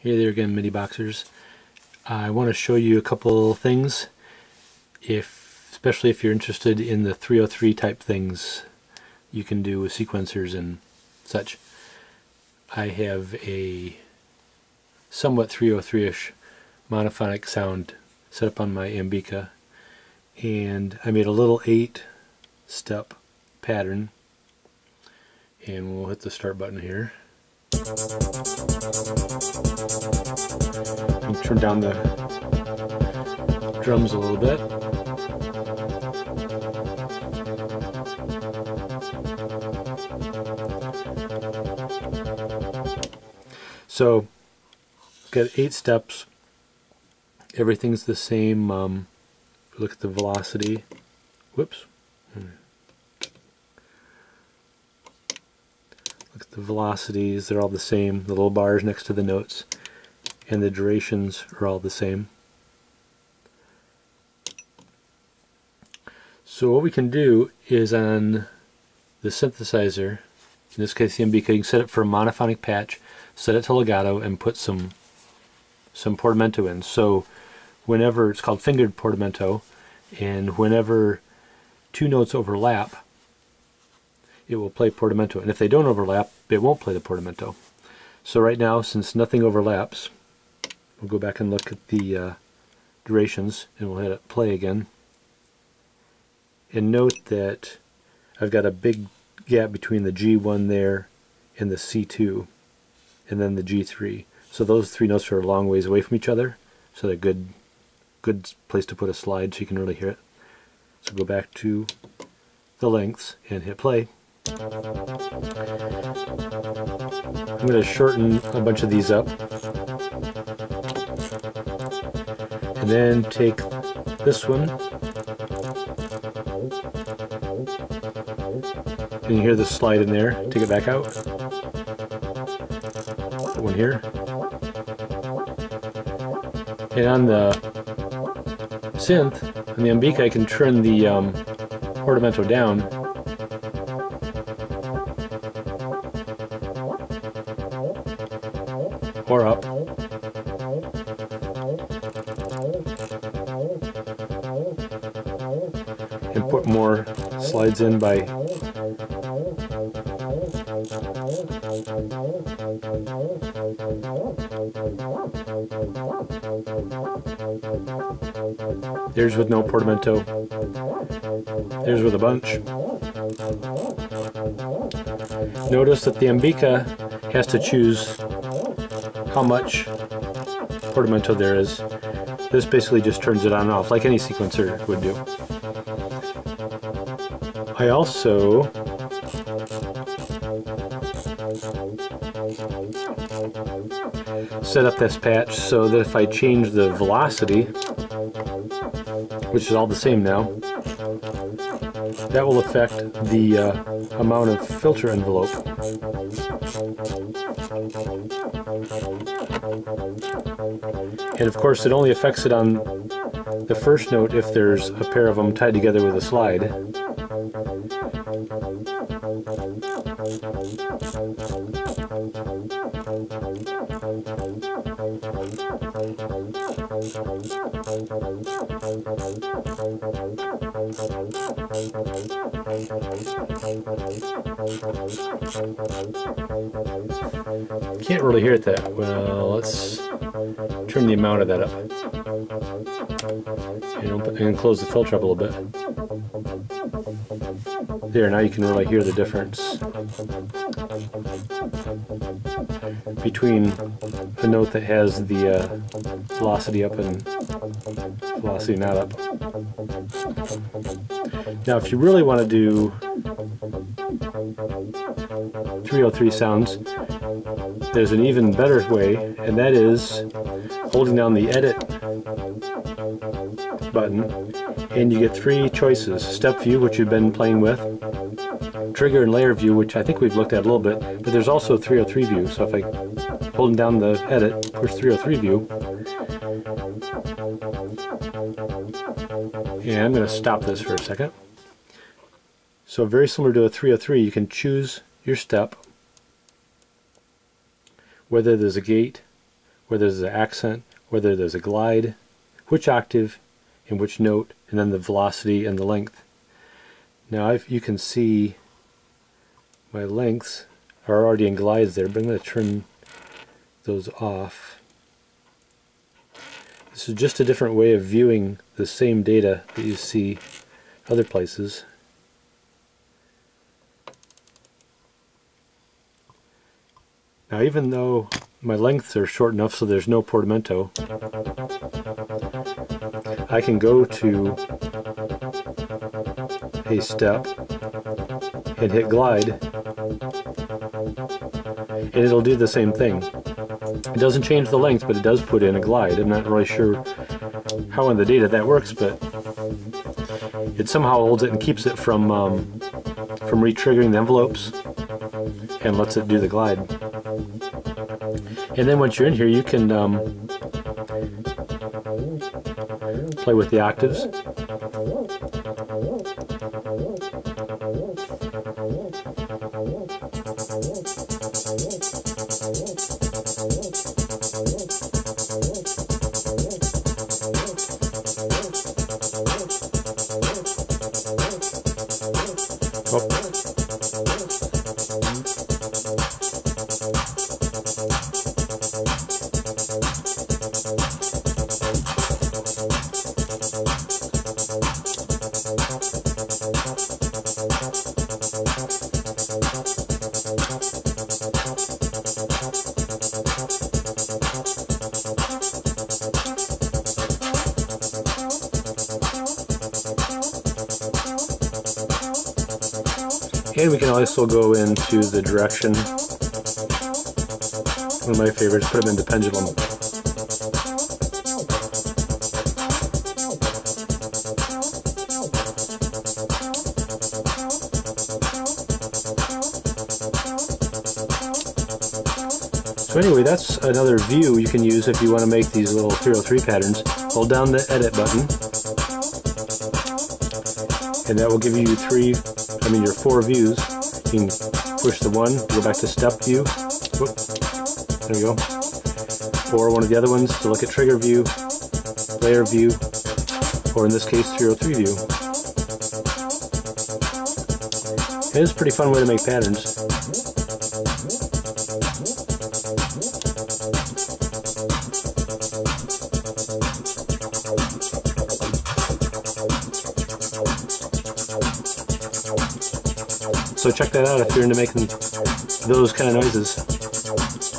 Hey there again, MIDI Boxers. I want to show you a couple things, if especially if you're interested in the 303 type things you can do with sequencers and such. I have a somewhat 303-ish monophonic sound set up on my Ambika and I made a little 8 step pattern and we'll hit the start button here. Turn down the drums a little bit. So, got eight steps. Everything's the same. Um, look at the velocity. Whoops. Look at the velocities, they're all the same. The little bars next to the notes. And the durations are all the same. So what we can do is on the synthesizer, in this case the Ambika, you can set it for a monophonic patch, set it to legato, and put some some portamento in. So whenever, it's called fingered portamento, and whenever two notes overlap, it will play portamento. And if they don't overlap, it won't play the portamento. So right now, since nothing overlaps, we'll go back and look at the uh, durations, and we'll hit it play again. And note that I've got a big gap between the G1 there and the C2, and then the G3. So those three notes are a long ways away from each other, so they're good, good place to put a slide so you can really hear it. So go back to the lengths and hit play. I'm going to shorten a bunch of these up. And then take this one. And you hear the slide in there. Take it back out. Put one here. And on the synth, on the Ambika, I can turn the um, portamento down put more slides in by There's with no portamento. There's with a bunch. Notice that the Ambika has to choose how much portamento there is. This basically just turns it on and off, like any sequencer would do. I also set up this patch so that if I change the velocity, which is all the same now, that will affect the uh, amount of filter envelope. And of course it only affects it on the first note if there's a pair of them tied together with a slide. Can't really hear it that well. Let's turn the amount of that up. And, and close the filter up a little bit. There, now you can really hear the difference between the note that has the uh, velocity up and velocity not up. Now if you really want to do 303 sounds, there's an even better way, and that is holding down the edit button, and you get three choices. Step view, which you've been playing with, trigger and layer view, which I think we've looked at a little bit, but there's also 303 view, so if I hold down the edit, push 303 view, and I'm going to stop this for a second. So very similar to a 303, you can choose your step, whether there's a gate, whether there's an accent, whether there's a glide, which octave, and which note, and then the velocity and the length. Now you can see my lengths are already in glides there, but I'm going to turn those off. This is just a different way of viewing the same data that you see other places. Now even though my lengths are short enough so there's no portamento, I can go to a step and hit glide and it'll do the same thing. It doesn't change the length but it does put in a glide. I'm not really sure how in the data that works but it somehow holds it and keeps it from um, from re-triggering the envelopes and lets it do the glide. And then once you're in here, you can um, play with the octaves. Top. And we can also go into the direction. One of my favorites, put them into pendulum. So anyway, that's another view you can use if you want to make these little 303 patterns. Hold down the edit button, and that will give you three I mean your four views. You can push the one, go back to step view. There we go. Or one of the other ones to look at trigger view, layer view, or in this case 303 view. It is a pretty fun way to make patterns. So check that out if you're into making those kind of noises.